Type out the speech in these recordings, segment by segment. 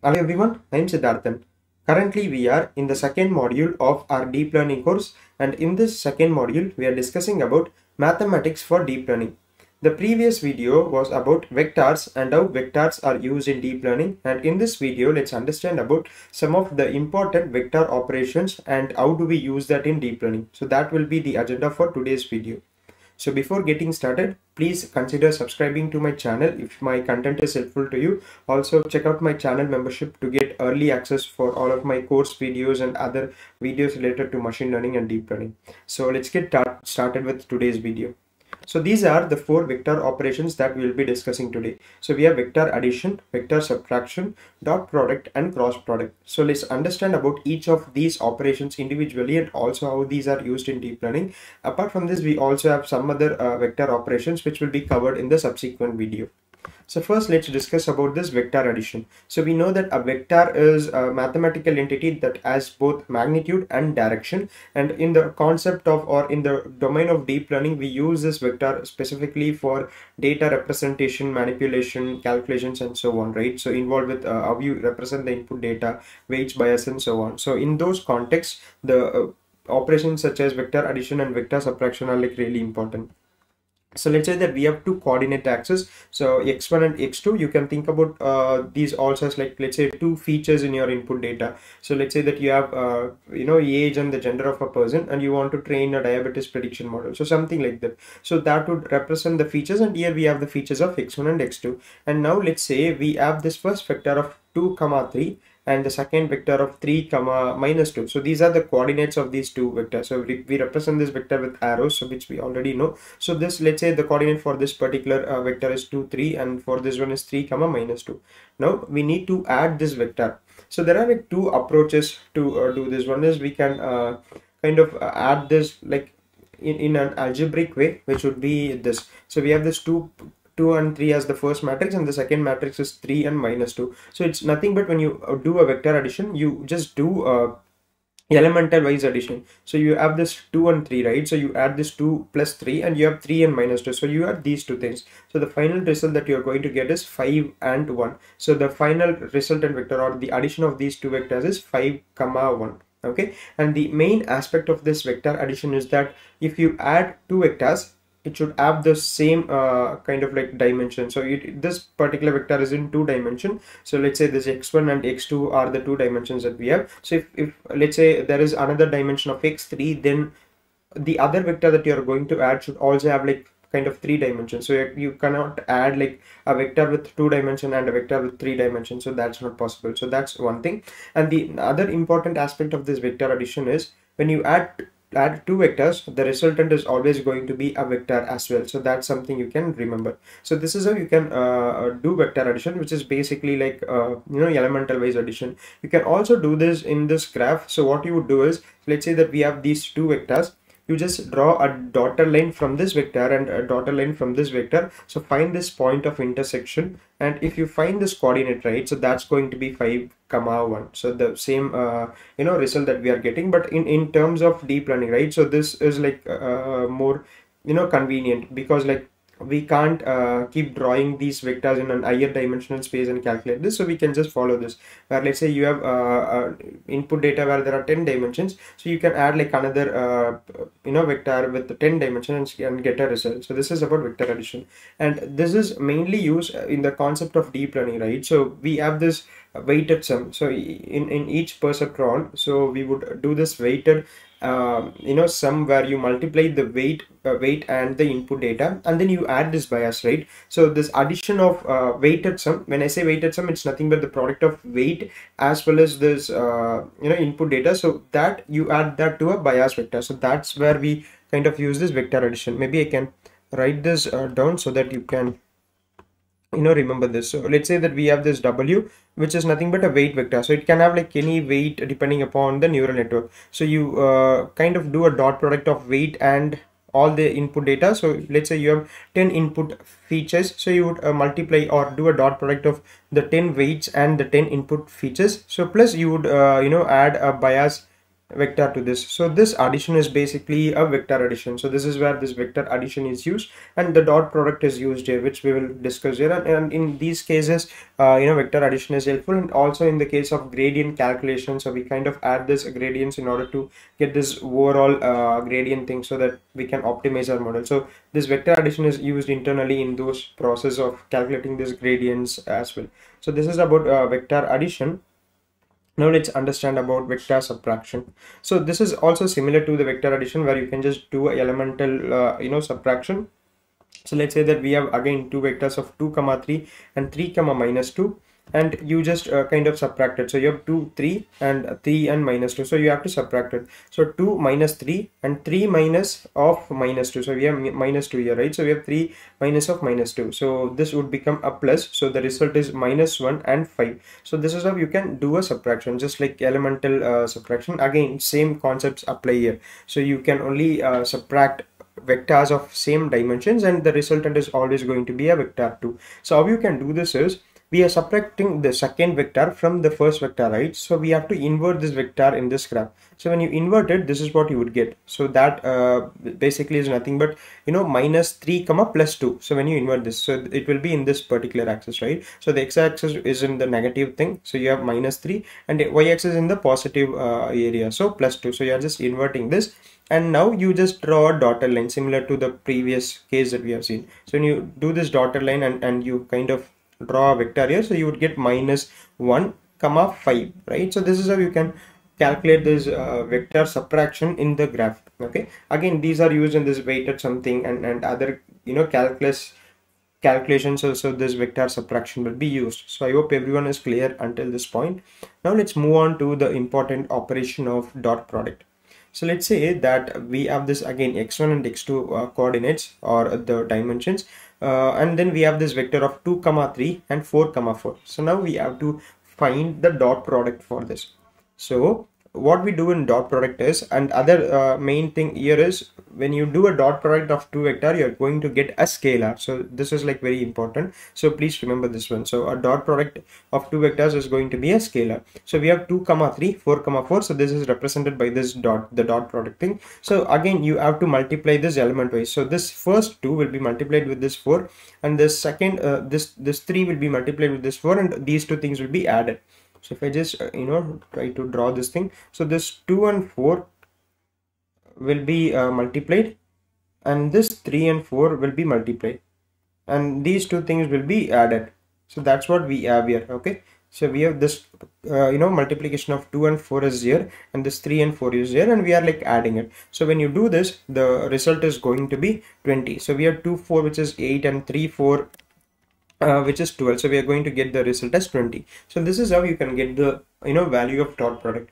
Hello everyone, I am Siddhardhan. Currently we are in the second module of our deep learning course and in this second module we are discussing about mathematics for deep learning. The previous video was about vectors and how vectors are used in deep learning and in this video let's understand about some of the important vector operations and how do we use that in deep learning. So that will be the agenda for today's video. So before getting started, please consider subscribing to my channel if my content is helpful to you. Also check out my channel membership to get early access for all of my course videos and other videos related to machine learning and deep learning. So let's get started with today's video. So these are the four vector operations that we will be discussing today. So we have vector addition, vector subtraction, dot product and cross product. So let's understand about each of these operations individually and also how these are used in deep learning. Apart from this, we also have some other uh, vector operations which will be covered in the subsequent video. So first let's discuss about this vector addition. So we know that a vector is a mathematical entity that has both magnitude and direction and in the concept of or in the domain of deep learning we use this vector specifically for data representation, manipulation, calculations and so on, right? So involved with uh, how you represent the input data, weights, bias and so on. So in those contexts the uh, operations such as vector addition and vector subtraction are like really important so let's say that we have two coordinate axes so x1 and x2 you can think about uh, these also as like let's say two features in your input data. So let's say that you have uh, you know age and the gender of a person and you want to train a diabetes prediction model. So something like that. So that would represent the features and here we have the features of x1 and x2 and now let's say we have this first vector of 2 comma 3 and the second vector of 3 comma minus 2 so these are the coordinates of these two vectors. So we, represent this vector with arrows so which we already know. So this let's say the coordinate for this particular uh, vector is 2 3 and for this one is 3 comma minus 2 now we need to add this vector. So there are like two approaches to uh, do this. One is we can uh, kind of uh, add this like in, in an algebraic way which would be this. So we have this two 2 and 3 as the first matrix and the second matrix is 3 and minus 2 so it's nothing but when you uh, do a vector addition you just do a elemental wise addition. So you have this 2 and 3 right? So you add this 2 plus 3 and you have 3 and minus 2 so you have these two things. So the final result that you're going to get is 5 and 1 so the final resultant vector or the addition of these two vectors is 5 comma 1 okay? And the main aspect of this vector addition is that if you add two vectors it should have the same uh, kind of like dimension. So it, this particular vector is in two dimension. So let's say this x1 and x2 are the two dimensions that we have. So if, if let's say there is another dimension of x3 then the other vector that you're going to add should also have like kind of three dimensions. So you cannot add like a vector with two dimension and a vector with three dimensions so that's not possible. So that's one thing. And the other important aspect of this vector addition is when you add add two vectors the resultant is always going to be a vector as well. So that's something you can remember. So this is how you can uh, uh, do vector addition which is basically like uh, you know elemental wise addition. You can also do this in this graph. So what you would do is let's say that we have these two vectors you just draw a dotted line from this vector and a dotted line from this vector. So find this point of intersection. And if you find this coordinate right so that's going to be 5 comma 1 so the same uh, you know result that we are getting. But in in terms of deep learning right so this is like uh, more you know convenient. Because like we can't uh, keep drawing these vectors in an higher dimensional space and calculate this so we can just follow this. Where let's say you have uh, uh, input data where there are 10 dimensions so you can add like another uh, you know vector with 10 dimensions and get a result. So this is about vector addition. And this is mainly used in the concept of deep learning right? So we have this weighted sum. So in in each perceptron so we would do this weighted uh, you know sum where you multiply the weight uh, weight and the input data and then you add this bias right? So this addition of uh, weighted sum when i say weighted sum it's nothing but the product of weight as well as this uh, you know input data. So that you add that to a bias vector. So that's where we kind of use this vector addition. Maybe i can write this uh, down so that you can you know remember this. So let's say that we have this w which is nothing but a weight vector. So it can have like any weight depending upon the neural network. So you uh, kind of do a dot product of weight and all the input data. So let's say you have 10 input features. So you would uh, multiply or do a dot product of the 10 weights and the 10 input features. So plus you would uh, you know add a bias vector to this. So this addition is basically a vector addition. So this is where this vector addition is used and the dot product is used here which we will discuss here. And, and in these cases uh, you know vector addition is helpful. And also in the case of gradient calculation so we kind of add this gradients in order to get this overall uh, gradient thing so that we can optimize our model. So this vector addition is used internally in those process of calculating these gradients as well. So this is about uh, vector addition now let's understand about vector subtraction. So this is also similar to the vector addition where you can just do elemental uh, you know subtraction. So let's say that we have again two vectors of 2 comma 3 and 3 comma minus 2 and you just uh, kind of subtract it. So you have 2 3 and 3 and minus 2 so you have to subtract it. So 2 minus 3 and 3 minus of minus 2 so we have minus 2 here right? So we have 3 minus of minus 2 so this would become a plus. So the result is minus 1 and 5 so this is how you can do a subtraction just like elemental uh, subtraction. Again same concepts apply here. So you can only uh, subtract vectors of same dimensions and the resultant is always going to be a vector 2 so how you can do this is we are subtracting the second vector from the first vector right? So we have to invert this vector in this graph. So when you invert it this is what you would get. So that uh, basically is nothing but you know minus 3 comma plus 2 so when you invert this so it will be in this particular axis right? So the x-axis is in the negative thing. So you have minus 3 and y-axis in the positive uh, area. So plus 2 so you are just inverting this. And now you just draw a dotted line similar to the previous case that we have seen. So when you do this dotted line and, and you kind of draw a vector here. So you would get minus 1 comma 5 right? So this is how you can calculate this uh, vector subtraction in the graph okay? Again these are used in this weighted something and and other you know calculus calculations also this vector subtraction will be used. So i hope everyone is clear until this point. Now let's move on to the important operation of dot product. So let's say that we have this again x1 and x2 uh, coordinates or the dimensions uh, and then we have this vector of 2 comma 3 and 4 comma 4 so now we have to find the dot product for this. So what we do in dot product is and other uh, main thing here is when you do a dot product of two vector you're going to get a scalar. So this is like very important. So please remember this one. So a dot product of two vectors is going to be a scalar. So we have 2 comma 3 4 comma 4 so this is represented by this dot the dot product thing. So again you have to multiply this element wise. So this first 2 will be multiplied with this 4 and this second uh, this this 3 will be multiplied with this 4 and these two things will be added so if i just uh, you know try to draw this thing so this 2 and 4 will be uh, multiplied and this 3 and 4 will be multiplied and these two things will be added. So that's what we have here okay? So we have this uh, you know multiplication of 2 and 4 is here and this 3 and 4 is here and we are like adding it. So when you do this the result is going to be 20 so we have 2 4 which is 8 and 3 4 uh, which is 12 so we are going to get the result as 20 so this is how you can get the you know value of dot product.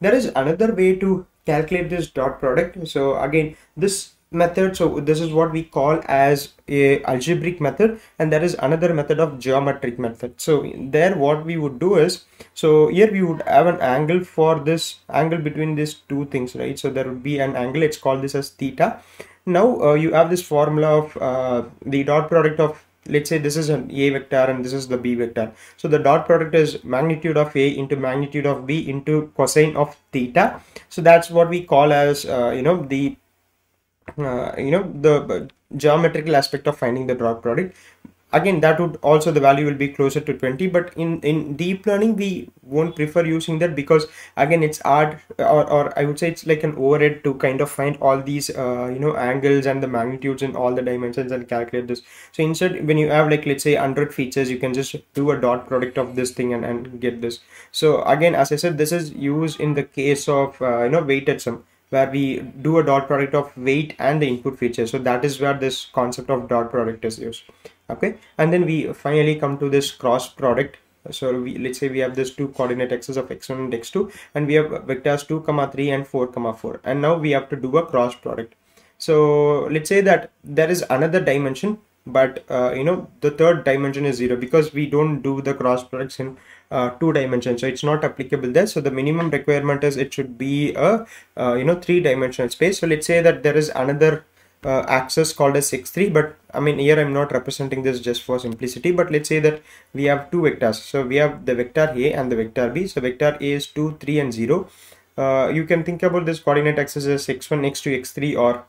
There is another way to calculate this dot product. So again this method so this is what we call as a algebraic method and there is another method of geometric method. So there what we would do is so here we would have an angle for this angle between these two things right? So there would be an angle it's called this as theta. Now uh, you have this formula of uh, the dot product of let's say this is an a vector and this is the b vector. So the dot product is magnitude of a into magnitude of b into cosine of theta. So that's what we call as uh, you know the uh, you know the geometrical aspect of finding the dot product again that would also the value will be closer to 20 but in in deep learning we won't prefer using that because again it's hard or, or i would say it's like an overhead to kind of find all these uh, you know angles and the magnitudes and all the dimensions and calculate this. So instead when you have like let's say 100 features you can just do a dot product of this thing and, and get this. So again as i said this is used in the case of uh, you know weighted sum where we do a dot product of weight and the input feature so that is where this concept of dot product is used. Okay? And then we finally come to this cross product. So we let's say we have this two coordinate axes of x1 and x2 and we have vectors 2 comma 3 and 4 comma 4 and now we have to do a cross product. So let's say that there is another dimension but uh, you know the third dimension is zero because we don't do the cross products in uh, two dimensions. So it's not applicable there. So the minimum requirement is it should be a uh, you know three dimensional space. So let's say that there is another uh, axis called as x3 but I mean here I'm not representing this just for simplicity. But let's say that we have two vectors. So we have the vector a and the vector b. So vector a is 2 3 and 0 uh, you can think about this coordinate axis as x1 x2 x3 or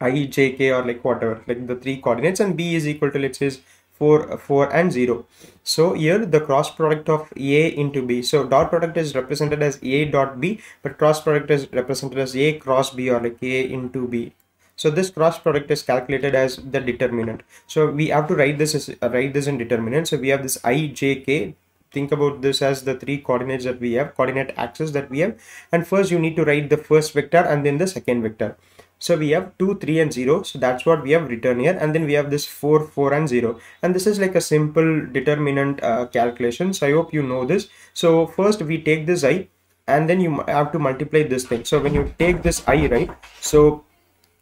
i j k or like whatever like the three coordinates and b is equal to let's say 4 4 and 0 so here the cross product of a into b. So dot product is represented as a dot b but cross product is represented as a cross b or like a into b. So this cross product is calculated as the determinant. So we have to write this as uh, write this in determinant. So we have this i j k. Think about this as the three coordinates that we have coordinate axis that we have. And first you need to write the first vector and then the second vector so we have 2 3 and 0 so that's what we have written here. And then we have this 4 4 and 0 and this is like a simple determinant uh, calculation. So i hope you know this. So first we take this i and then you have to multiply this thing. So when you take this i right? So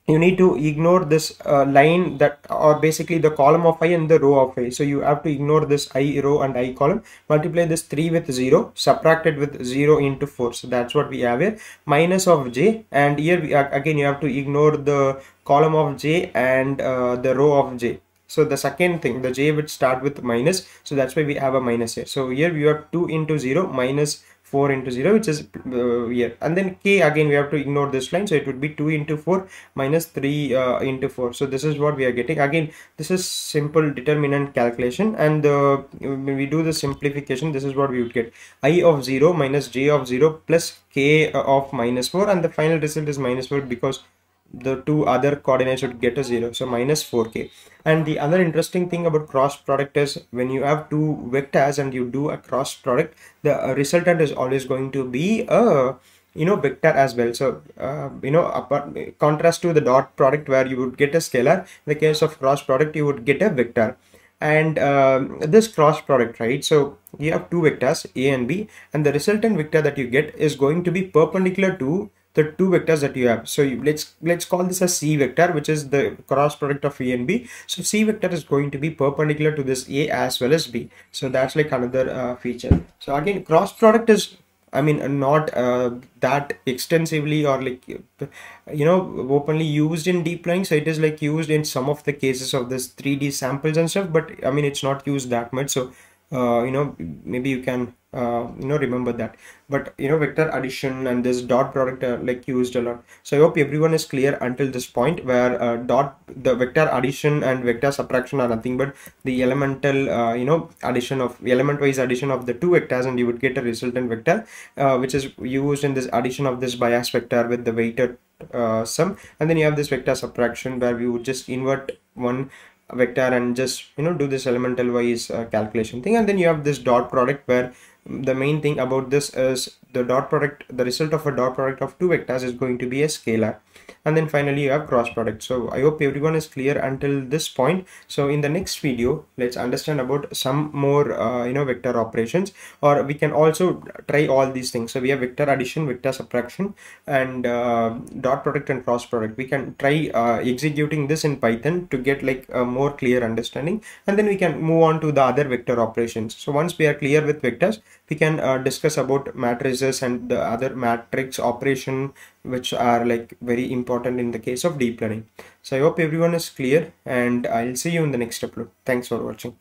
you need to ignore this uh, line that or basically the column of i and the row of i. So you have to ignore this i row and i column. Multiply this 3 with 0 subtract it with 0 into 4 so that's what we have here. Minus of j and here we again you have to ignore the column of j and uh, the row of j. So the second thing the j would start with minus so that's why we have a minus here. So here we have 2 into 0 minus 4 into 0 which is uh, here. And then k again we have to ignore this line. So it would be 2 into 4 minus 3 uh, into 4 so this is what we are getting. Again this is simple determinant calculation. And uh, when we do the simplification this is what we would get. I of 0 minus j of 0 plus k of minus 4 and the final result is minus 4 because the two other coordinates would get a 0 so minus 4k and the other interesting thing about cross product is when you have two vectors and you do a cross product the uh, resultant is always going to be a you know vector as well. So uh, you know apart, contrast to the dot product where you would get a scalar in the case of cross product you would get a vector. And um, this cross product right? So you have two vectors a and b and the resultant vector that you get is going to be perpendicular to the two vectors that you have so you, let's let's call this a c vector which is the cross product of a and b so c vector is going to be perpendicular to this a as well as b so that's like another uh, feature so again cross product is I mean, not uh, that extensively or like, you know, openly used in deep learning. So it is like used in some of the cases of this 3D samples and stuff, but I mean, it's not used that much. So, uh, you know, maybe you can uh, you know remember that. But you know vector addition and this dot product are like used a lot. So i hope everyone is clear until this point where uh, dot the vector addition and vector subtraction are nothing but the elemental uh, you know addition of element wise addition of the two vectors and you would get a resultant vector uh, which is used in this addition of this bias vector with the weighted uh, sum. And then you have this vector subtraction where we would just invert one vector and just you know do this elemental wise uh, calculation thing. And then you have this dot product where the main thing about this is the dot product the result of a dot product of two vectors is going to be a scalar. And then finally you have cross product. So i hope everyone is clear until this point. So in the next video let's understand about some more uh, you know vector operations. Or we can also try all these things. So we have vector addition vector subtraction and uh, dot product and cross product. We can try uh, executing this in python to get like a more clear understanding. And then we can move on to the other vector operations. So once we are clear with vectors we can uh, discuss about and the other matrix operation which are like very important in the case of deep learning. So i hope everyone is clear and i'll see you in the next upload. Thanks for watching